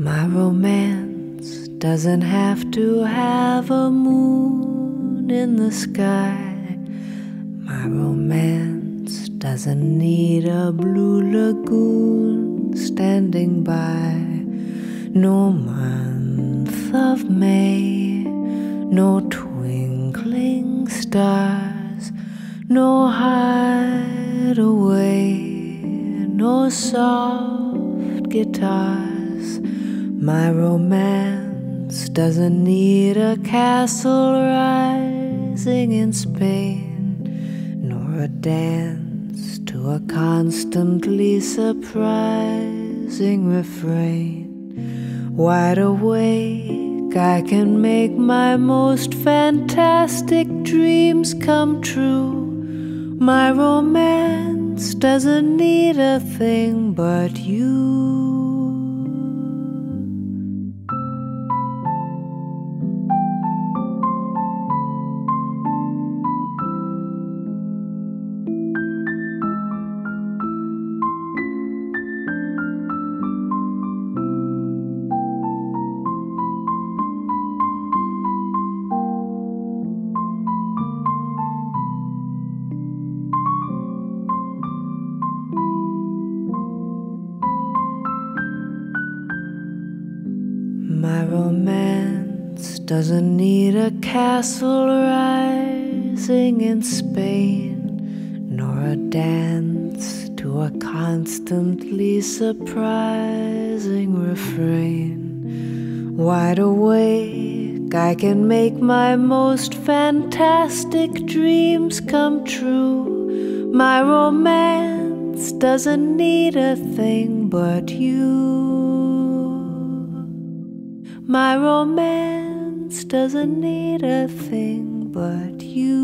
My romance doesn't have to have a moon in the sky. My romance doesn't need a blue lagoon standing by. No month of May, no twinkling stars, no hideaway, no soft guitars. My romance doesn't need a castle rising in Spain, nor a dance to a constantly surprising refrain. Wide awake, I can make my most fantastic dreams come true. My romance doesn't need a thing but you. My romance doesn't need a castle rising in Spain, nor a dance to a constantly surprising refrain. Wide awake, I can make my most fantastic dreams come true. My romance doesn't need a thing but you. My romance doesn't need a thing but you.